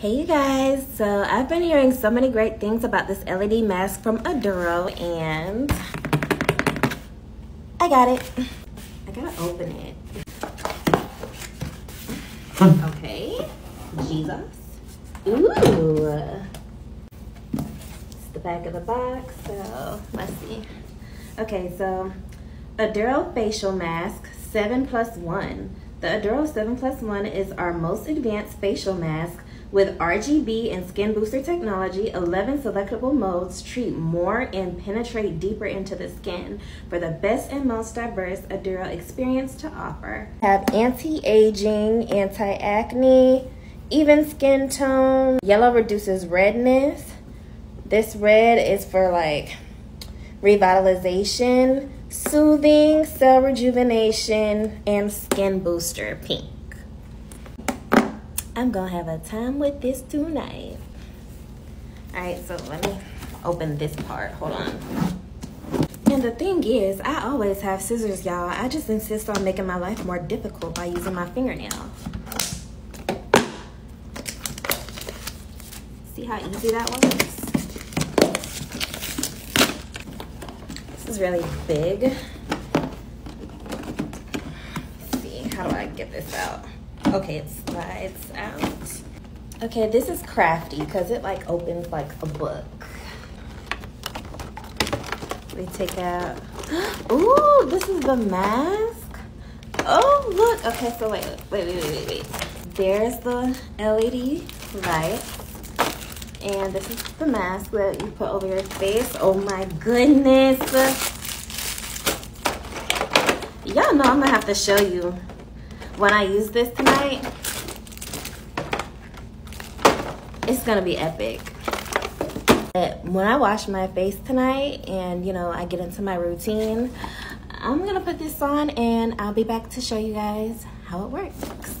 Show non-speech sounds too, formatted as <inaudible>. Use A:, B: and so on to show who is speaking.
A: Hey you guys, so I've been hearing so many great things about this LED mask from Aduro and I got it. I gotta open it. Hmm. Okay, Jesus. Ooh. It's the back of the box, so let's see. Okay, so Aduro Facial Mask 7 plus 1. The Aduro 7 plus 1 is our most advanced facial mask with RGB and skin booster technology, 11 selectable modes treat more and penetrate deeper into the skin for the best and most diverse Aduro experience to offer. Have anti-aging, anti-acne, even skin tone. Yellow reduces redness. This red is for like revitalization, soothing, cell rejuvenation, and skin booster pink. I'm gonna have a time with this tonight. All right, so let me open this part. Hold on. And the thing is, I always have scissors, y'all. I just insist on making my life more difficult by using my fingernail. See how easy that was? This is really big. Let's see, how do I get this out? Okay, it slides out. Okay, this is crafty because it like opens like a book. We take out, <gasps> ooh, this is the mask. Oh, look, okay, so wait, wait, wait, wait, wait, wait. There's the LED light. And this is the mask that you put over your face. Oh my goodness. Y'all know I'm gonna have to show you when I use this tonight, it's gonna be epic. But when I wash my face tonight and you know I get into my routine, I'm gonna put this on and I'll be back to show you guys how it works.